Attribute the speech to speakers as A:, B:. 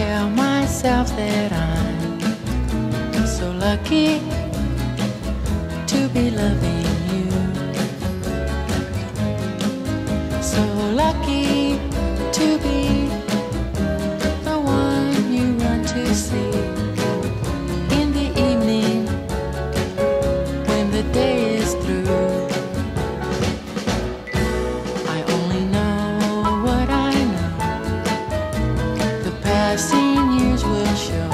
A: tell myself that I'm so lucky to be loving you. So lucky to be the one you run to see in the evening when the day is through. I've seen years will show.